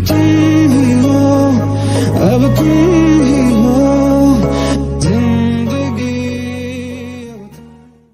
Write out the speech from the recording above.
dream of a dream.